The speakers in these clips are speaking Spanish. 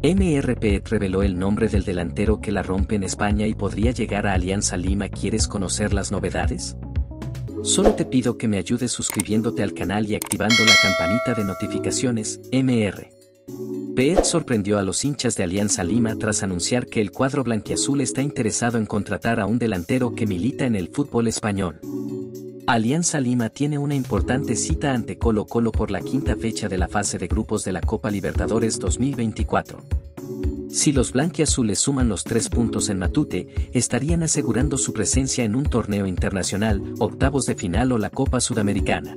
MRP reveló el nombre del delantero que la rompe en España y podría llegar a Alianza Lima. ¿Quieres conocer las novedades? Solo te pido que me ayudes suscribiéndote al canal y activando la campanita de notificaciones, MR. Pet sorprendió a los hinchas de Alianza Lima tras anunciar que el cuadro blanquiazul está interesado en contratar a un delantero que milita en el fútbol español. Alianza Lima tiene una importante cita ante Colo Colo por la quinta fecha de la fase de grupos de la Copa Libertadores 2024. Si los blanquiazules suman los tres puntos en Matute, estarían asegurando su presencia en un torneo internacional, octavos de final o la Copa Sudamericana.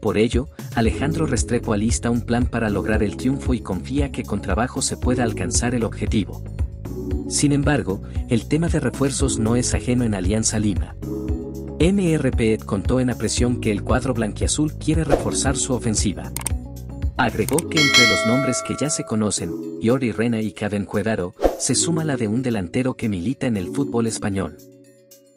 Por ello, Alejandro Restrepo alista un plan para lograr el triunfo y confía que con trabajo se pueda alcanzar el objetivo. Sin embargo, el tema de refuerzos no es ajeno en Alianza Lima. MRP contó en presión que el cuadro blanquiazul quiere reforzar su ofensiva. Agregó que entre los nombres que ya se conocen, Yori Rena y Caden Cuedaro, se suma la de un delantero que milita en el fútbol español.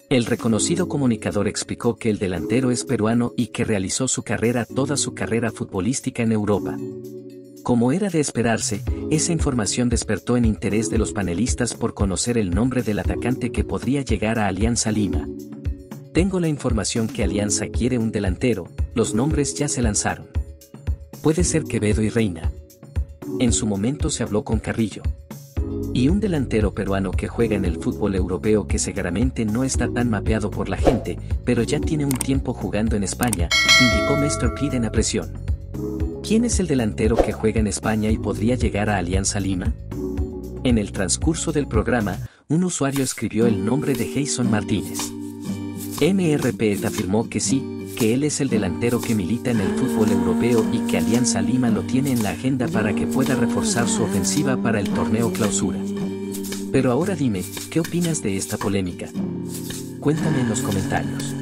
El reconocido comunicador explicó que el delantero es peruano y que realizó su carrera toda su carrera futbolística en Europa. Como era de esperarse, esa información despertó en interés de los panelistas por conocer el nombre del atacante que podría llegar a Alianza Lima. Tengo la información que Alianza quiere un delantero, los nombres ya se lanzaron. Puede ser Quevedo y Reina. En su momento se habló con Carrillo. Y un delantero peruano que juega en el fútbol europeo que seguramente no está tan mapeado por la gente, pero ya tiene un tiempo jugando en España, indicó Mr. Pide en presión. ¿Quién es el delantero que juega en España y podría llegar a Alianza Lima? En el transcurso del programa, un usuario escribió el nombre de Jason Martínez. MRP afirmó que sí, que él es el delantero que milita en el fútbol europeo y que Alianza Lima lo tiene en la agenda para que pueda reforzar su ofensiva para el torneo clausura. Pero ahora dime, ¿qué opinas de esta polémica? Cuéntame en los comentarios.